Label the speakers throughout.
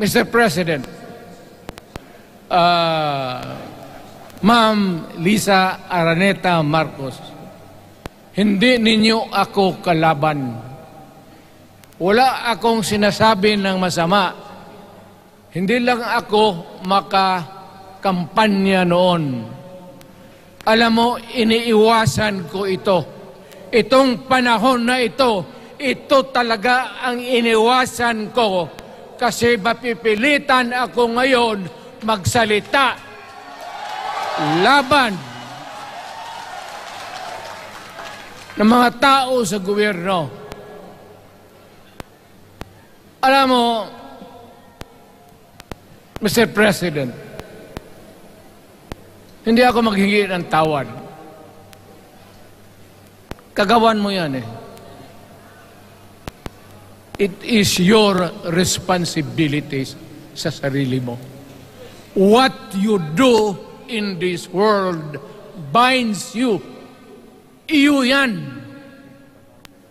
Speaker 1: Mr. President, uh, Ma'am Lisa Araneta Marcos, hindi ninyo ako kalaban. Wala akong sinasabi ng masama. Hindi lang ako makakampanya noon. Alam mo, iniiwasan ko ito. Itong panahon na ito, ito talaga ang iniwasan ko kasi mapipilitan ako ngayon magsalita laban ng mga tao sa gobyerno. Alam mo, Mr. President, hindi ako maghingi ng tawad. Kagawan mo yan eh. It is your responsibility sa sarili mo. What you do in this world binds you. Iyo yan.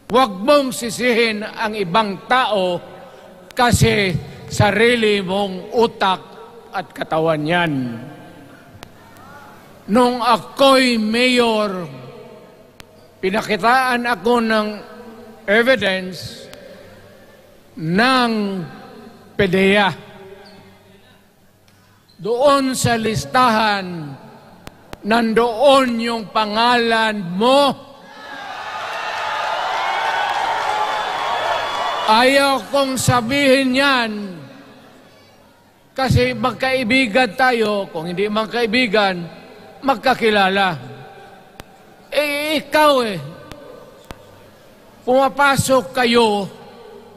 Speaker 1: Huwag mong sisihin ang ibang tao kasi sarili mong utak at katawan yan. Nung ako'y mayor, pinakitaan ako ng evidence ng PDEA. Doon sa listahan, nandoon yung pangalan mo. Ayaw kong sabihin yan kasi magkaibigan tayo. Kung hindi magkaibigan, magkakilala. Eh, ikaw eh, pumapasok kayo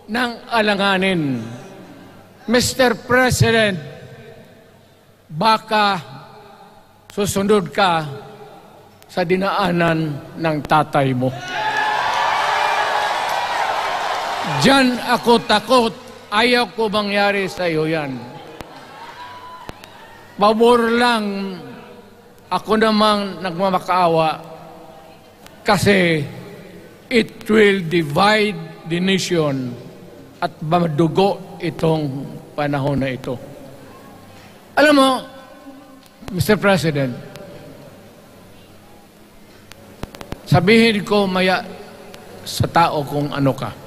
Speaker 1: ng alanganin. Mr. President, baka susunod ka sa dinaanan ng tatay mo. Diyan ako takot. Ayaw ko mangyari sa iyo yan. Pabor lang ako namang nagmamakaawa kasi it will divide the nation at madugo itong panahon na ito. Alam mo, Mr. President, sabihin ko maya sa tao kung ano ka.